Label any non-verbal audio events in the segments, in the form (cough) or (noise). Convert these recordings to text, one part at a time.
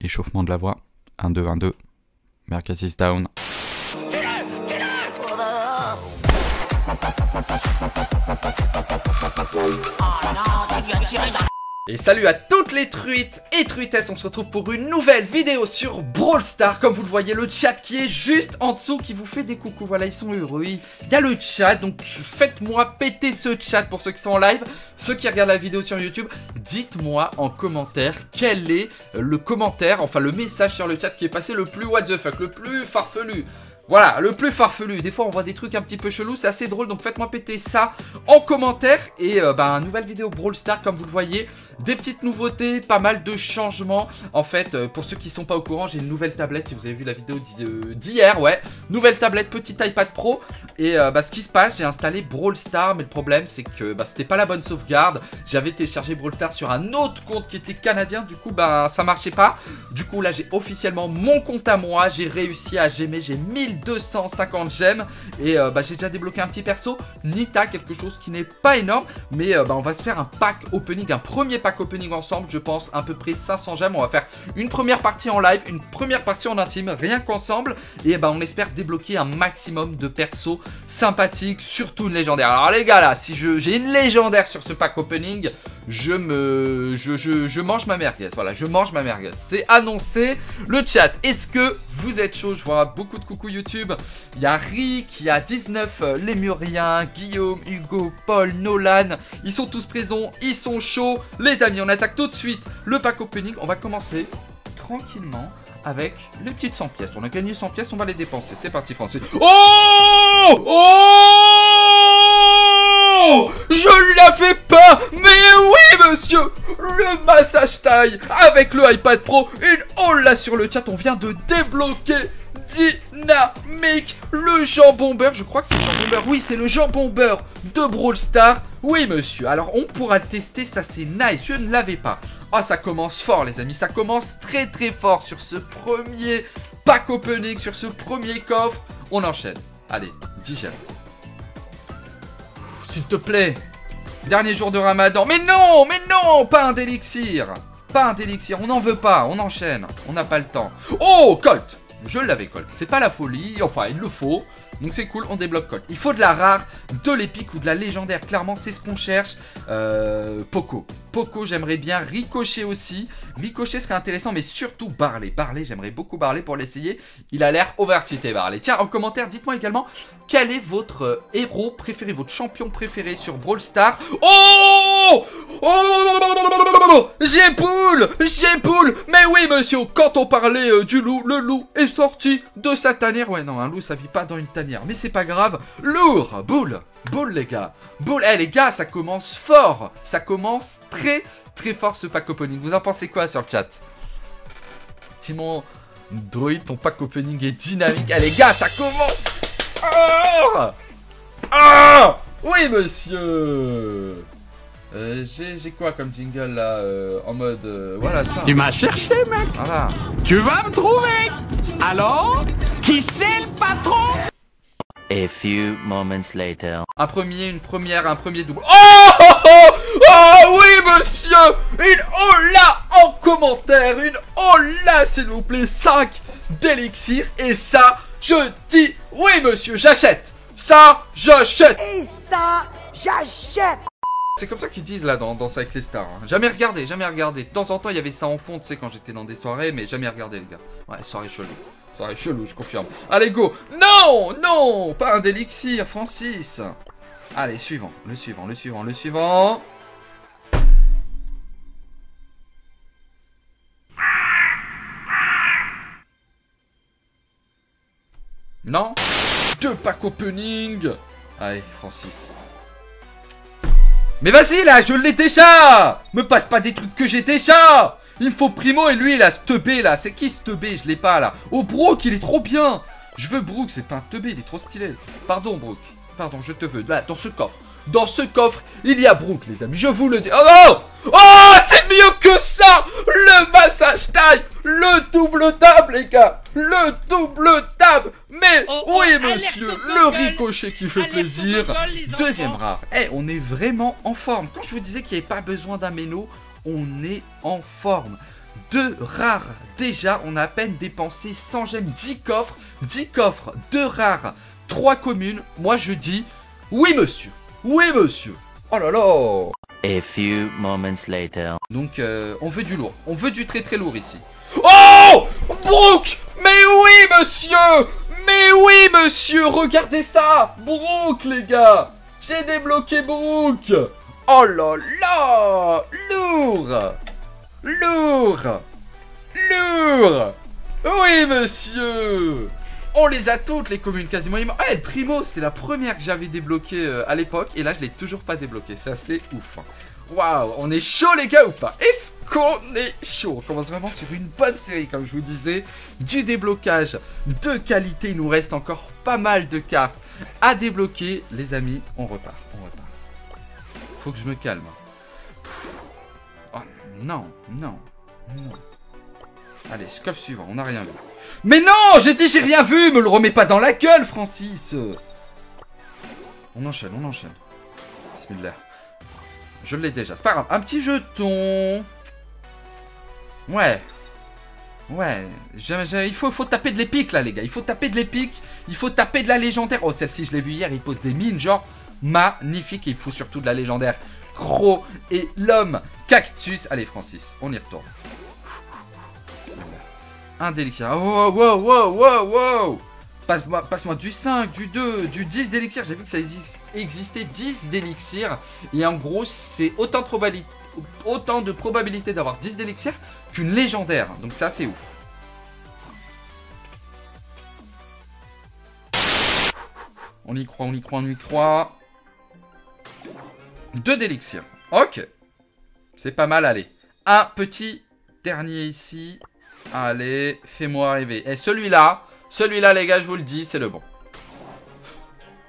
Échauffement de la voix. 1, 2, 1, 2. Mercasis down. Et salut à toutes les truites et truitesses, on se retrouve pour une nouvelle vidéo sur Brawl Stars Comme vous le voyez, le chat qui est juste en dessous, qui vous fait des coucous, voilà, ils sont heureux Il y a le chat, donc faites-moi péter ce chat pour ceux qui sont en live Ceux qui regardent la vidéo sur YouTube, dites-moi en commentaire quel est le commentaire, enfin le message sur le chat qui est passé le plus what the fuck, le plus farfelu voilà, le plus farfelu. Des fois, on voit des trucs un petit peu chelous. C'est assez drôle. Donc, faites-moi péter ça en commentaire. Et euh, bah, nouvelle vidéo Brawl Stars, comme vous le voyez. Des petites nouveautés, pas mal de changements. En fait, euh, pour ceux qui sont pas au courant, j'ai une nouvelle tablette. Si vous avez vu la vidéo euh, d'hier, ouais. Nouvelle tablette, petit iPad Pro. Et bah, ce qui se passe, j'ai installé Brawl Stars. Mais le problème, c'est que bah, c'était pas la bonne sauvegarde. J'avais téléchargé Brawl Stars sur un autre compte qui était canadien. Du coup, bah, ça marchait pas. Du coup, là, j'ai officiellement mon compte à moi. J'ai réussi à gémer. J'ai 1000 250 gemmes et euh, bah, j'ai déjà débloqué un petit perso Nita, quelque chose qui n'est pas énorme mais euh, bah, on va se faire un pack opening, un premier pack opening ensemble je pense à peu près 500 gemmes. On va faire une première partie en live, une première partie en intime rien qu'ensemble. Et bah, on espère débloquer un maximum de persos sympathiques, surtout une légendaire. Alors les gars là, si j'ai une légendaire sur ce pack opening je me... Je, je, mange ma merguez, voilà, je mange ma merguez. C'est annoncé. Le chat, est-ce que vous êtes chaud? Je vois beaucoup de coucou YouTube. Il y a Rick, il y a 19 euh, Lémurien, Guillaume, Hugo, Paul, Nolan. Ils sont tous présents, ils sont chauds. Les amis, on attaque tout de suite le pack opening. On va commencer tranquillement avec les petites 100 pièces. On a gagné 100 pièces, on va les dépenser. C'est parti, Français. Oh Oh Je l'avais pas Mais oui, monsieur. Le massage taille avec le iPad Pro. Une oh là sur le chat, on vient de débloquer dynamique Le jambon beurre, je crois que c'est le jambon beurre Oui, c'est le jambon beurre de Brawl Stars Oui, monsieur, alors on pourra le tester, ça c'est nice, je ne l'avais pas. Oh, ça commence fort, les amis, ça commence très très fort sur ce premier pack opening, sur ce premier coffre. On enchaîne, allez, 10 S'il te plaît Dernier jour de ramadan, mais non, mais non, pas un d'élixir Pas un d'élixir, on n'en veut pas, on enchaîne, on n'a pas le temps Oh, Colt je l'avais Colt. C'est pas la folie, enfin il le faut. Donc c'est cool, on débloque Colt. Il faut de la rare, de l'épique ou de la légendaire. Clairement, c'est ce qu'on cherche. Euh, Poco. Poco, j'aimerais bien. Ricochet aussi. Ricochet serait intéressant, mais surtout Barley. Barley, j'aimerais beaucoup Barley pour l'essayer. Il a l'air overcheaté, Barley. Tiens, en commentaire, dites-moi également quel est votre euh, héros préféré, votre champion préféré sur Brawl Stars? Oh Oh J'ai poule J'ai poule Mais oui, monsieur, quand on parlait euh, du loup, le loup est sorti de sa tanière. Ouais, non, un loup, ça vit pas dans une tanière. Mais c'est pas grave. Lourd Boule Boule, les gars Boule Eh, les gars, ça commence fort Ça commence très, très fort, ce pack opening. Vous en pensez quoi sur le chat? Timon, Droid, ton pack opening est dynamique. Eh, les gars, ça commence ah, ah Oui, monsieur euh, j'ai quoi comme jingle là euh, En mode... Euh, voilà ça. Tu m'as cherché, mec Voilà. Tu vas me trouver Alors Qui c'est le patron A few moments later. Un premier, une première, un premier double. Oh, oh, oh, oh oui, monsieur Une oh là en commentaire Une oh là, s'il vous plaît 5 d'élixir Et ça, je dis oui, monsieur, j'achète Ça, j'achète Et ça, j'achète c'est comme ça qu'ils disent là dans, dans avec les stars. Hein. Jamais regardé, jamais regardé. De temps en temps, il y avait ça en fond, tu sais, quand j'étais dans des soirées, mais jamais regardé, les gars. Ouais, soirée chelou. Soirée chelou, je confirme. Allez, go Non Non Pas un d'élixir, Francis Allez, suivant, le suivant, le suivant, le suivant. Non Deux packs opening Allez, Francis. Mais vas-y là, je l'ai déjà Me passe pas des trucs que j'ai déjà Il me faut Primo et lui là, ce teubé là. C'est qui ce Je l'ai pas là. Oh Brooke, il est trop bien Je veux Brooke, c'est pas un teubé, il est trop stylé. Pardon Brooke. Pardon, je te veux. Là, dans ce coffre. Dans ce coffre, il y a Brooke, les amis. Je vous le dis. Oh non Oh, c'est mieux que ça Le massage taille Le double table, les gars Le double table Mais oh, oh, oui, monsieur Le ricochet qui fait plaisir Deuxième rare. Eh, on est vraiment en forme. Quand je vous disais qu'il n'y avait pas besoin d'un méno, on est en forme. 2 rares. Déjà, on a à peine dépensé 100 gemmes, 10 coffres, 10 coffres, 2 rares, 3 communes. Moi, je dis oui, monsieur. Oui, monsieur. Oh là là. Donc, euh, on veut du lourd. On veut du très très lourd ici. Oh! Brooke! Mais oui, monsieur! Mais oui, monsieur! Regardez ça! Brooke, les gars! J'ai débloqué Brooke! Oh là là! Lourd! Lourd! Lourd! Oui, monsieur On les a toutes, les communes, quasiment. Ah, le Primo, c'était la première que j'avais débloquée euh, à l'époque. Et là, je l'ai toujours pas débloqué. C'est assez ouf. hein. Waouh, on est chaud les gars ou pas? Est-ce qu'on est chaud? On commence vraiment sur une bonne série comme je vous disais. Du déblocage de qualité, il nous reste encore pas mal de cartes à débloquer. Les amis, on repart, on repart. Faut que je me calme. Oh, non, non, non. Allez, scope suivant, on n'a rien vu. Mais non J'ai dit j'ai rien vu Me le remets pas dans la gueule, Francis On enchaîne, on enchaîne. Bismillah. Je l'ai déjà, c'est pas grave. Un petit jeton. Ouais. Ouais. Il faut, taper de l'épique là, les gars. Il faut taper de l'épique. Il faut taper de la légendaire. Oh, celle-ci, je l'ai vue hier. Il pose des mines, genre magnifique. Il faut surtout de la légendaire. Croc et l'homme cactus. Allez, Francis, on y retourne. Un d'élixir. Oh, wow, wow, wow, wow. Passe-moi passe du 5, du 2, du 10 d'élixir. J'ai vu que ça exis- existait 10 d'élixir. Et en gros, c'est autant de, probali- autant de probabilité d'avoir 10 d'élixir qu'une légendaire. Donc ça, c'est ouf. On y croit, on y croit, on y croit. 2 d'élixir. Ok. C'est pas mal, allez. Un petit dernier ici. Allez, fais-moi rêver. Et celui-là, celui-là, les gars, je vous le dis, c'est le bon.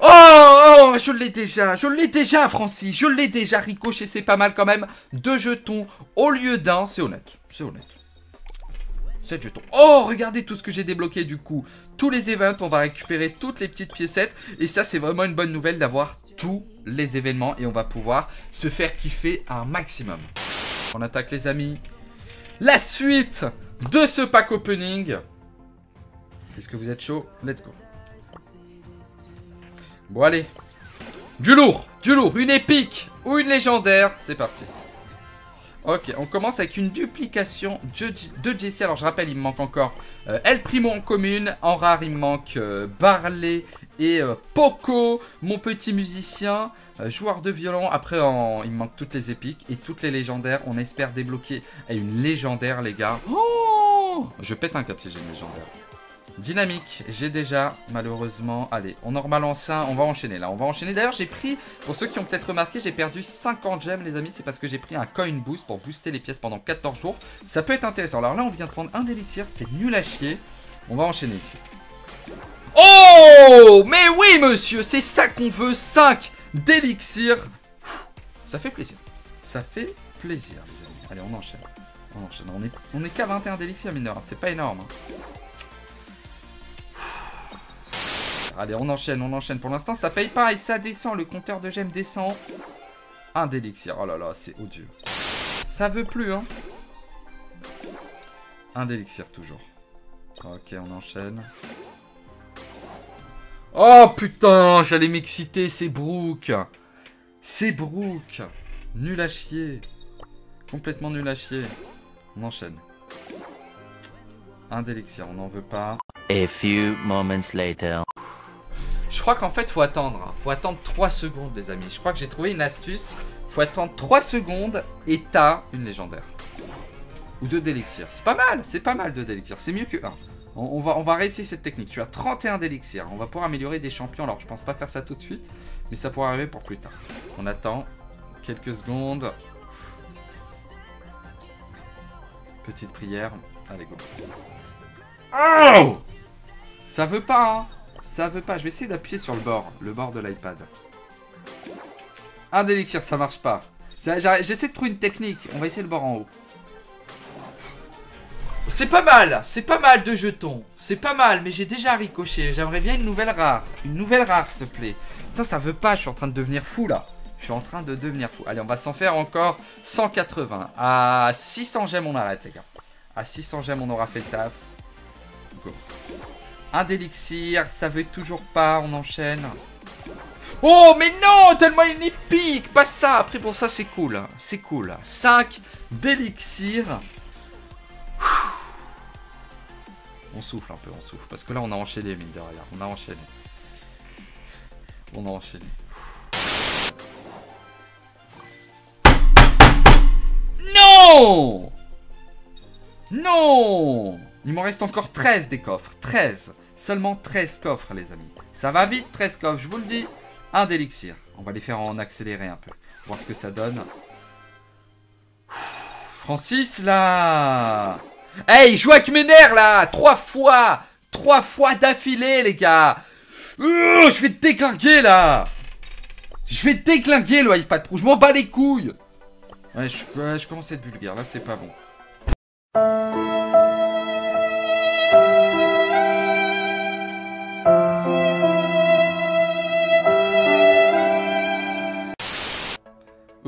Oh, oh, je l'ai déjà, je l'ai déjà, Francis, je l'ai déjà, ricochet, c'est pas mal quand même. Deux jetons au lieu d'un, c'est honnête, c'est honnête. 7 jetons. Oh, regardez tout ce que j'ai débloqué du coup. Tous les events, on va récupérer toutes les petites piécettes. Et ça, c'est vraiment une bonne nouvelle d'avoir tous les événements. Et on va pouvoir se faire kiffer un maximum. On attaque les amis. La suite de ce pack opening. Est-ce que vous êtes chaud? Let's go. Bon allez. Du lourd, du lourd, une épique ou une légendaire, c'est parti. Ok, on commence avec une duplication de J- de Jessie. Alors je rappelle, il me manque encore euh, El Primo en commune. En rare, il me manque euh, Barley et euh, Poco, mon petit musicien, joueur de violon. Après, en- il me manque toutes les épiques et toutes les légendaires. On espère débloquer eh, une légendaire, les gars. Oh je pète un cap si j'ai une légendaire. Dynamique, j'ai déjà, malheureusement. Allez, on en rebalance un, on va enchaîner là, on va enchaîner. D'ailleurs, j'ai pris, pour ceux qui ont peut-être remarqué, j'ai perdu 50 gemmes, les amis. C'est parce que j'ai pris un coin boost pour booster les pièces pendant 14 jours. Ça peut être intéressant. Alors là, on vient de prendre un d'élixir, c'était nul à chier. On va enchaîner ici. Oh Mais oui, monsieur, c'est ça qu'on veut 5 d'élixir. Ça fait plaisir. Ça fait plaisir, les amis. Allez, on enchaîne. On enchaîne. On est, on est qu'à 21 d'élixir, mineur. C'est pas énorme. hein. Allez, on enchaîne, on enchaîne. Pour l'instant, ça paye pas et ça descend. Le compteur de gemmes descend. Un d'élixir. Oh là là, c'est odieux. Ça veut plus, hein. Un d'élixir, toujours. Ok, on enchaîne. Oh putain, j'allais m'exciter, c'est Brooke. C'est Brooke. Nul à chier. Complètement nul à chier. On enchaîne. Un d'élixir, on n'en veut pas. A few moments later. Je crois qu'en fait, faut attendre. hein. Faut attendre 3 secondes, les amis. Je crois que j'ai trouvé une astuce. Faut attendre 3 secondes et t'as une légendaire. Ou deux d'élixir. C'est pas mal, c'est pas mal deux d'élixir. C'est mieux que 1. On, on va, on va réessayer cette technique. Tu as 31 d'élixir. On va pouvoir améliorer des champions. Alors, je pense pas faire ça tout de suite. Mais ça pourra arriver pour plus tard. On attend quelques secondes. Petite prière. Allez, go. Oh Ça veut pas, hein Ça veut pas. Je vais essayer d'appuyer sur le bord. Le bord de l'iPad. Un d'élixir, ça marche pas. J'essaie de trouver une technique. On va essayer le bord en haut. C'est pas mal, c'est pas mal de jetons. C'est pas mal, mais j'ai déjà ricoché. J'aimerais bien une nouvelle rare. Une nouvelle rare, s'il te plaît. Putain, ça veut pas, je suis en train de devenir fou là. Je suis en train de devenir fou. Allez, on va s'en faire encore 180. À 600 gemmes, on arrête, les gars. À 600 gemmes, on aura fait le taf. Go. Un d'élixir, ça veut toujours pas, on enchaîne. Oh, mais non Tellement une épique Pas ça Après, bon, ça, c'est cool. hein. C'est cool. 5 d'élixir. On souffle un peu, on souffle. Parce que là, on a enchaîné, mine de rien. On a enchaîné. On a enchaîné. Non Non Il m'en reste encore 13 des coffres. 13. Seulement 13 coffres, les amis. Ça va vite, 13 coffres, je vous le dis. Un d'élixir. On va les faire en accéléré un peu. Voir ce que ça donne. Francis, là Hey, joue avec mes nerfs, là Trois fois Trois fois d'affilée, les gars Je vais te déclinguer, là Je vais te déclinguer, le iPad Pro. Je m'en bats les couilles je, je commence à être vulgaire. Là, c'est pas bon.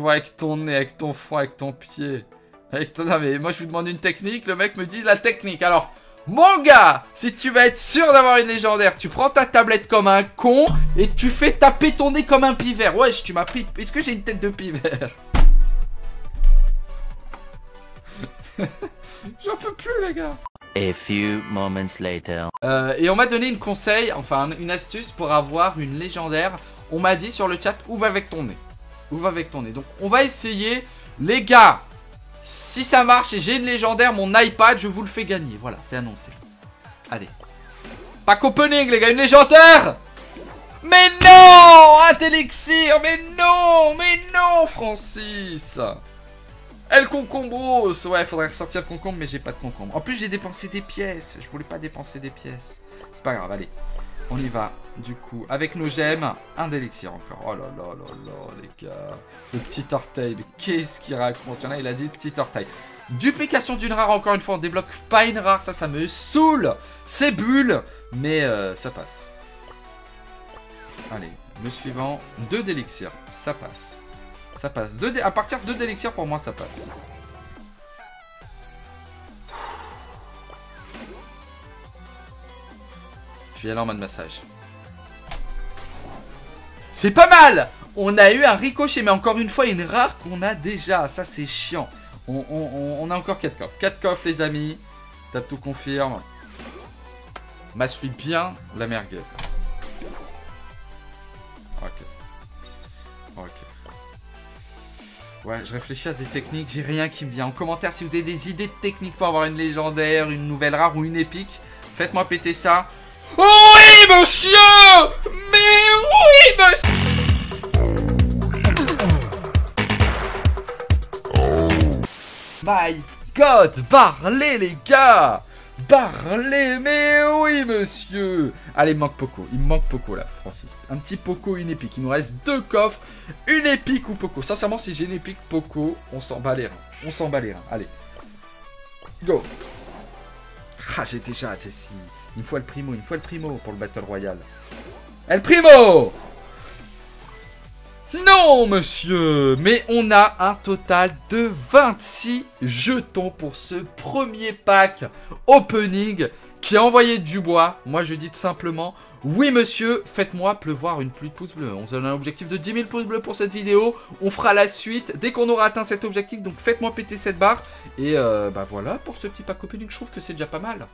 Ouvre avec ton nez, avec ton front, avec ton pied. Avec ton... Non mais moi je vous demande une technique, le mec me dit la technique. Alors, mon gars, si tu vas être sûr d'avoir une légendaire, tu prends ta tablette comme un con et tu fais taper ton nez comme un pivert. Wesh, tu m'as pris... Est-ce que j'ai une tête de pivert? (laughs) J'en peux plus les gars. A few moments later. Euh, et on m'a donné une conseil, enfin une astuce pour avoir une légendaire. On m'a dit sur le chat, ouvre avec ton nez. Ouvre avec ton nez. Donc on va essayer. Les gars, si ça marche et j'ai une légendaire, mon iPad, je vous le fais gagner. Voilà, c'est annoncé. Allez. Pack opening, les gars, une légendaire Mais non Un élixir Mais non Mais non, Francis El concombros Ouais, faudrait ressortir le concombre, mais j'ai pas de concombre. En plus, j'ai dépensé des pièces. Je voulais pas dépenser des pièces. C'est pas grave, allez. On y va, du coup, avec nos gemmes. Un d'élixir encore. Oh là là là là, les gars. Le petit orteil, mais qu'est-ce qu'il raconte? Il y en a, il a dit petit orteil. Duplication d'une rare, encore une fois, on débloque pas une rare. Ça, ça me saoule. C'est bulle, mais euh, ça passe. Allez, le suivant. Deux d'élixir. Ça passe. Ça passe. Deux à partir de 2 d'élixir, pour moi, ça passe. Je vais aller en mode massage. C'est pas mal On a eu un ricochet, mais encore une fois, une rare qu'on a déjà. Ça, c'est chiant. On, a encore 4 coffres. 4 coffres, les amis. Tape tout confirme. Masse-lui bien la merguez. Ok. Ok. Ouais, je réfléchis à des techniques, j'ai rien qui me vient. En commentaire, si vous avez des idées de techniques pour avoir une légendaire, une nouvelle rare ou une épique, faites-moi péter ça. Oui, monsieur Mais oui, monsieur My God Parlez, les gars Parlez, mais oui, monsieur Allez, manque Poco. Il manque Poco, là, Francis. Un petit Poco, une épique. Il nous reste deux coffres. Une épique ou Poco. Sincèrement, si j'ai une épique Poco, on s'en bat les reins. On s'en bat les reins. Allez. Go Ah, j'ai déjà, Jessie. Une fois le primo, une fois le primo pour le Battle Royale. El Primo Non, monsieur Mais on a un total de 26 jetons pour ce premier pack opening qui a envoyé du bois. Moi, je dis tout simplement, oui, monsieur, faites-moi pleuvoir une pluie de pouces bleus. On se donne un objectif de 10 000 pouces bleus pour cette vidéo. On fera la suite dès qu'on aura atteint cet objectif. Donc, faites-moi péter cette barre. Et euh, bah voilà, pour ce petit pack opening, je trouve que c'est déjà pas mal.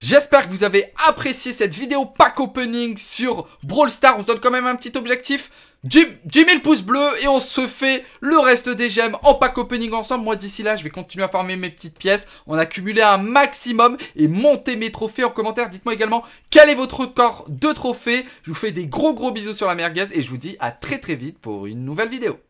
J'espère que vous avez apprécié cette vidéo pack opening sur Brawl Stars. On se donne quand même un petit objectif. 10 10 000 pouces bleus et on se fait le reste des gemmes en pack opening ensemble. Moi d'ici là je vais continuer à farmer mes petites pièces, en accumuler un maximum et monter mes trophées en commentaire. Dites-moi également quel est votre record de trophées? Je vous fais des gros gros bisous sur la merguez et je vous dis à très très vite pour une nouvelle vidéo.